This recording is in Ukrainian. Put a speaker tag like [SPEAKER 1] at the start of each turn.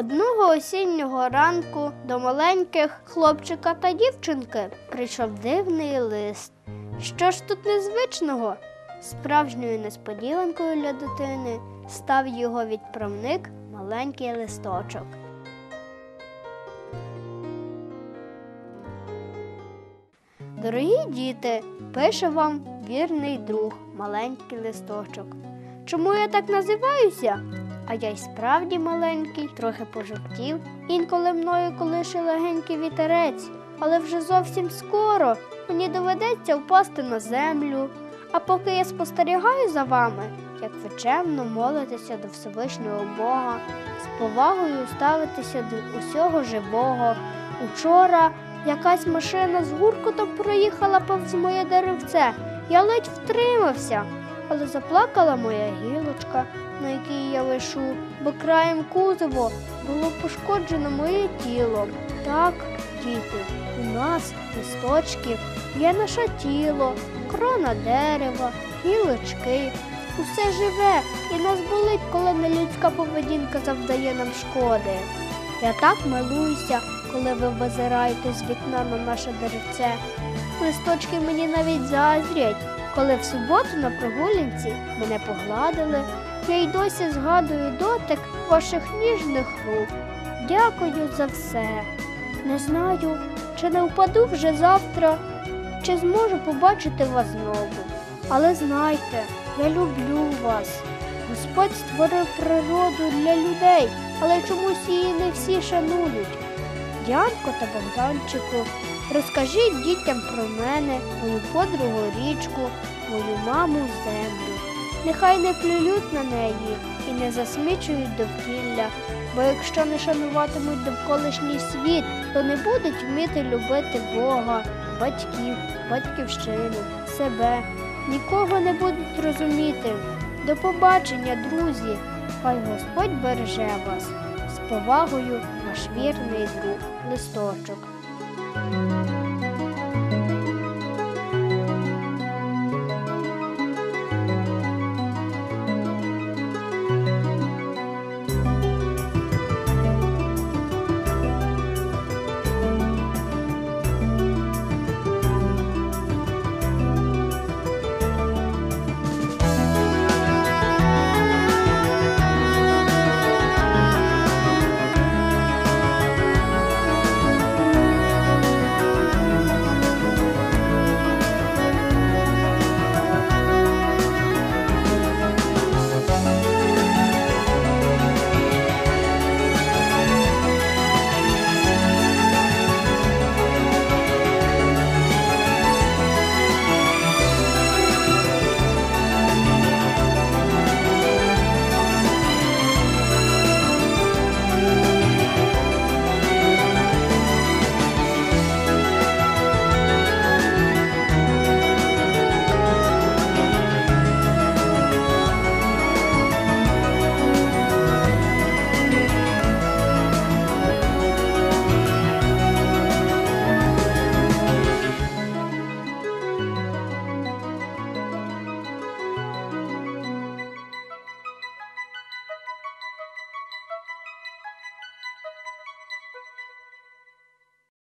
[SPEAKER 1] Одного осіннього ранку до маленьких хлопчика та дівчинки прийшов дивний лист. Що ж тут незвичного? Справжньою несподіванкою для дитини став його відправник маленький листочок. Дорогі діти, пише вам вірний друг, маленький листочок. Чому я так називаюся? А я й справді маленький, трохи пожовтів, інколи мною колише легенький вітерець, але вже зовсім скоро мені доведеться впасти на землю. А поки я спостерігаю за вами, як ви чемно молитеся до Всевишнього Бога, з повагою ставитеся до усього живого. Учора якась машина з гуркотом проїхала повз моє деревце. Я ледь втримався, але заплакала моя гілочка, на якій я вишу, бо краєм кузово було пошкоджено моє тіло. Так, діти, у нас, листочків, є наше тіло, крона дерева, гілочки. Усе живе і нас болить, коли нелюдська поведінка завдає нам шкоди. Я так милуюся, коли ви визираєте з вікна на наше деревце. Листочки мені навіть заздрять, коли в суботу на прогулянці мене погладили, я й досі згадую дотик ваших ніжних рук. Дякую за все. Не знаю, чи не впаду вже завтра, чи зможу побачити вас знову. Але знайте, я люблю вас. Господь створив природу для людей, але чомусь її не всі шанують. Дянко та Богданчику, розкажіть дітям про мене, мою подругу річку, мою маму землю. Нехай не плюють на неї і не засмічують довкілля, бо якщо не шануватимуть довколишній світ, то не будуть вміти любити Бога, батьків, батьківщину, себе, нікого не будуть розуміти. До побачення, друзі! Хай Господь береже вас. З повагою, ваш вірний друг, листочок.